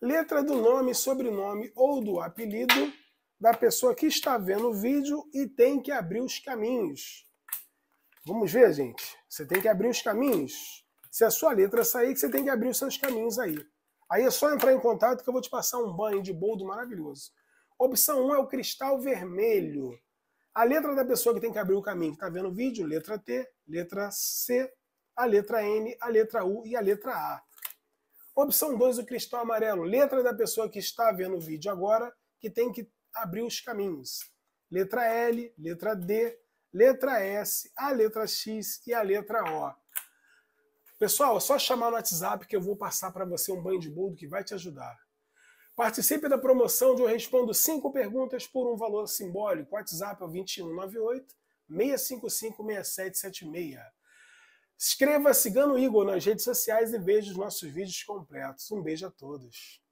Letra do nome, sobrenome ou do apelido da pessoa que está vendo o vídeo e tem que abrir os caminhos. Vamos ver, gente? Você tem que abrir os caminhos. Se a sua letra sair, você tem que abrir os seus caminhos aí. Aí é só entrar em contato que eu vou te passar um banho de boldo maravilhoso. Opção 1 é o cristal vermelho. A letra da pessoa que tem que abrir o caminho, que está vendo o vídeo, letra T, letra C, a letra N, a letra U e a letra A. Opção 2, o cristal amarelo. Letra da pessoa que está vendo o vídeo agora, que tem que abrir os caminhos. Letra L, letra D, letra S, a letra X e a letra O. Pessoal, é só chamar no WhatsApp que eu vou passar para você um banho de boldo que vai te ajudar. Participe da promoção onde eu respondo cinco perguntas por um valor simbólico. WhatsApp é o 2198 655 6776. Escreva Cigano Igor nas redes sociais e veja os nossos vídeos completos. Um beijo a todos.